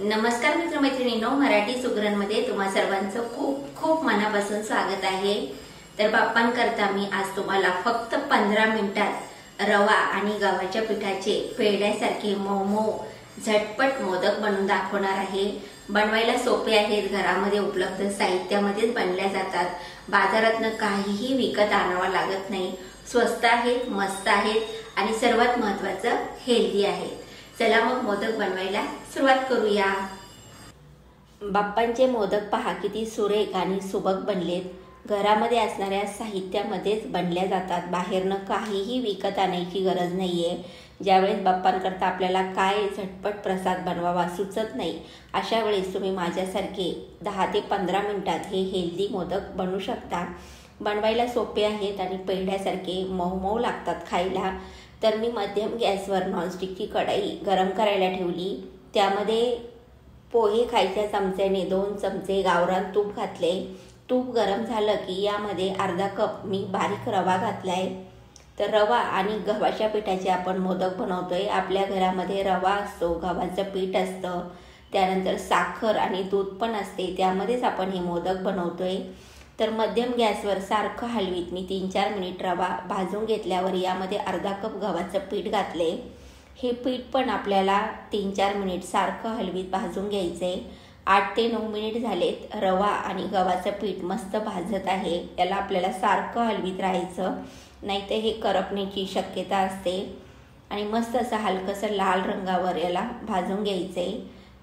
नमस्कार मित्रमैत्रिणींनो मराठी सुगरणमध्ये तुम्हा सर्वांचं खूप खूप मनापासून स्वागत आहे. तर बाप्पां करता मी आज तुम्हाला फक्त पंधरा मिनिटात रवा आणि गव्हाच्या पिठाचे पेड्यासारखे मोमो झटपट मोदक बनवून दाखवणार आहे. बनवायला सोपे आहेत घरामध्ये उपलब्ध साहित्यामध्येच बनल्या जातात. बाजारातनं काहीही विकत आणावं लागत नाही. स्वस्त आहेत मस्त आहेत आणि सर्वात महत्वाचं हेल्दी आहेत. चला मग मोदक बनवायला सुरुवात करूया. बाप्पांचे मोदक पहा किती सुरेख आणि सुबक बनलेत. घरामध्ये असणाऱ्या साहित्यामध्येच बनल्या जातात. बाहेरनं काहीही विकत आणायची गरज नाही आहे ज्यावेळेस बाप्पांकरता आपल्याला काय झटपट प्रसाद बनवावा सुचत नाही अशा वेळेस तुम्ही माझ्यासारखे दहा ते पंधरा मिनटात हे हेल्दी मोदक बनवू शकता. बनवायला सोपे आहेत आणि पेढ्यासारखे मऊ मऊ लागतात खायला. तर मी मध्यम गॅसवर नॉनस्टिकची कढाई गरम करायला ठेवली. त्यामध्ये पोहे खायच्या चमच्याने दोन चमचे गावरान तूप घातले. तूप गरम झालं की यामध्ये अर्धा कप मी बारीक रवा घातला आहे तर रवा आणि गव्हाच्या पिठाचे आपण मोदक बनवतोय. आपल्या घरामध्ये रवा असतो गव्हाचं पीठ असतं. त्यानंतर साखर आणि दूध पण असते. त्यामध्येच आपण हे मोदक बनवतोय. तर मध्यम गॅसवर सारखं हलवीत. मी तीन चार मिनिट रवा भाजून घेतल्यावर यामध्ये अर्धा कप गव्हाचं पीठ घातले. हे पीठ पण आपल्याला तीन चार मिनिट सारखं हलवीत भाजून घ्यायचे आठ ते नऊ मिनिट झालेत. रवा आणि गव्हाचं पीठ मस्त भाजत आहे. याला आपल्याला सारखं हलवीत राहायचं. नाहीतर हे करपण्याची शक्यता असते. आणि मस्त असं हलकंसं लाल रंगावर याला भाजून घ्यायचे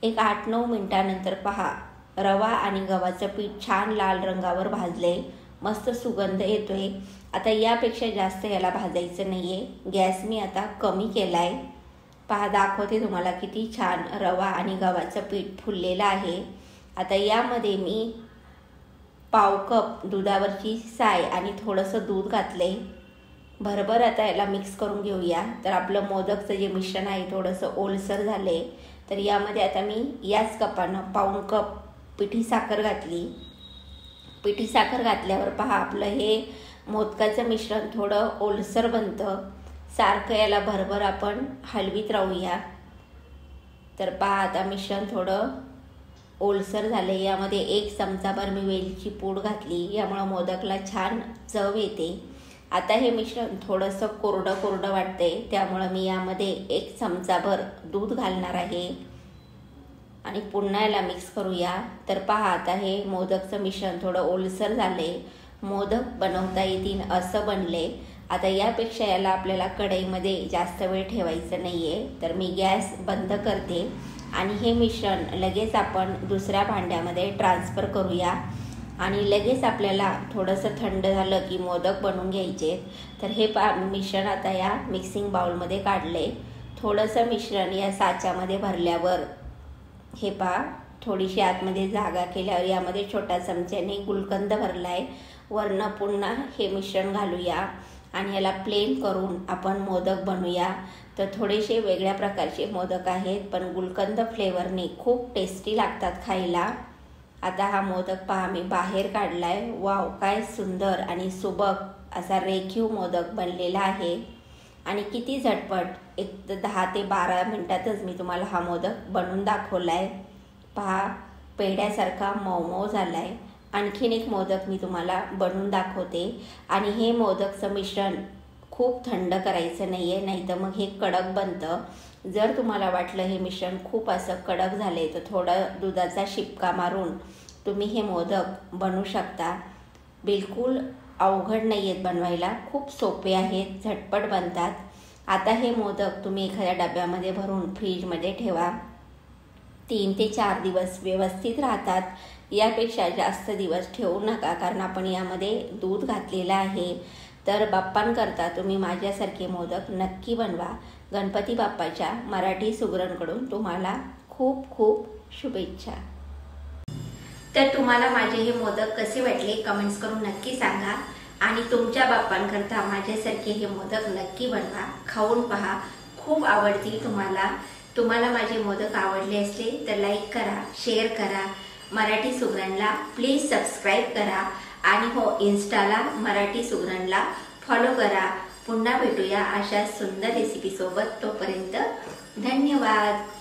एक आठ नऊ मिनटानंतर पहा. रवा आणि गव्हाचं पीठ छान लाल रंगावर भाजले. मस्त सुगंध येतोय. आता यापेक्षा जास्त याला भाजायचं नाही आहे गॅस मी आता कमी केला आहे पहा दाखवते तुम्हाला किती छान रवा आणि गव्हाचं पीठ फुललेलं आहे. आता यामध्ये मी पाव कप दुधावरची साय आणि थोडंसं दूध घातले भरभर आता याला मिक्स करून घेऊया. तर आपलं मोदकचं जे मिश्रण आहे थोडंसं ओलसर झाले तर यामध्ये आता मी याच कपानं पाऊण कप पिठी साखर घातली. पिठी साखर घातल्यावर पहा आपलं हे मोदकाचं मिश्रण थोडं ओलसर बनतं. सारखं याला भरभर आपण हलवीत राहूया. तर पहा आता मिश्रण थोडं ओलसर झालं यामध्ये एक चमचाभर मी वेलची पूड घातली. यामुळं मोदकला छान चव येते. आता हे मिश्रण थोडंसं कोरडं कोरडं वाटते त्यामुळं मी यामध्ये एक चमचाभर दूध घालणार आहे. आणि पुन्हा याला मिक्स करूया. तर पहा आता हे मोदकचं मिश्रण थोडं ओलसर झाले मोदक बनवता येतील असं बनले. आता यापेक्षा याला आपल्याला कढईमध्ये जास्त वेळ ठेवायचं नाही आहे तर मी गॅस बंद करते. आणि हे मिश्रण लगेच आपण दुसऱ्या भांड्यामध्ये ट्रान्सफर करूया. आणि लगेच आपल्याला थोडंसं थंड झालं की मोदक बनवून घ्यायचे. तर हे पा मिश्रण आता या मिक्सिंग बाउलमध्ये काढले. थोडंसं मिश्रण या साच्यामध्ये भरल्यावर हे पहा थोडीशी आतमध्ये जागा केल्यावर यामध्ये छोट्या चमच्याने गुलकंद भरला आहे वरनं पुन्हा हे मिश्रण घालूया आणि याला प्लेन करून आपण मोदक बनवूया तर थोडेसे वेगळ्या प्रकारचे मोदक आहेत पण गुलकंद फ्लेवरने खूप टेस्टी लागतात खायला. आता हा मोदक पहा मी बाहेर काढला आहे वाव काय सुंदर आणि सुबक असा रेखीव मोदक बनलेला आहे. आणि किती झटपट एक दहा ते बारा मिनटातच मी तुम्हाला हा मोदक बनवून दाखवला आहे पहा पेढ्यासारखा मऊ मऊ झाला आहे आणखीन एक मोदक मी तुम्हाला बनवून दाखवते. आणि हे मोदकचं मिश्रण खूप थंड करायचं नाही आहे नाही तर मग हे कडक बनतं. जर तुम्हाला वाटलं हे मिश्रण खूप असं कडक झाले तर थोडं दुधाचा शिपका मारून तुम्ही हे मोदक बनवू शकता. बिलकुल अवघड नाही आहेत बनवायला. खूप सोपे आहेत झटपट बनतात. आता हे मोदक तुम्ही एखाद्या डब्यामध्ये भरून फ्रीजमध्ये ठेवा. तीन ते चार दिवस व्यवस्थित राहतात. यापेक्षा जास्त दिवस ठेवू नका कारण आपण यामध्ये दूध घातलेलं आहे. तर बाप्पांकरता तुम्ही माझ्यासारखे मोदक नक्की बनवा. गणपती बाप्पाच्या मराठी सुगरणकडून तुम्हाला खूप खूप शुभेच्छा. तर तुम्हाला माझे हे मोदक कसे वाटले कमेंट्स करून नक्की सांगा. आणि तुमच्या बाप्पांकरता माझ्यासारखे हे मोदक नक्की बनवा. खाऊन पहा. खूप आवडतील तुम्हाला. तुम्हाला माझे मोदक आवडले असले तर लाईक करा शेअर करा. मराठी सुगरणला प्लीज सबस्क्राईब करा. आणि हो इन्स्टाला मराठी सुगरणला फॉलो करा. पुन्हा भेटूया अशा सुंदर रेसिपीसोबत तोपर्यंत धन्यवाद.